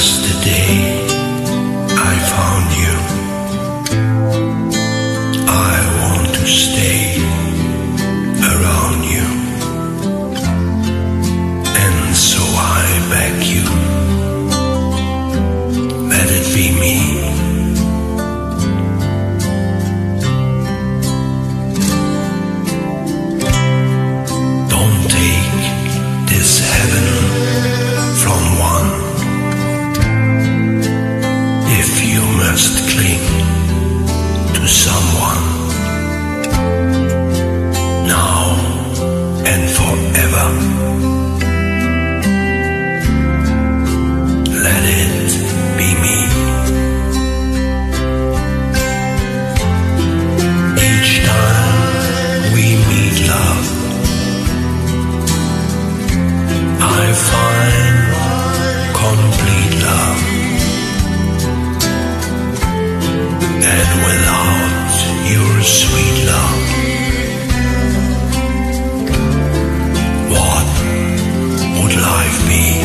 yesterday. me.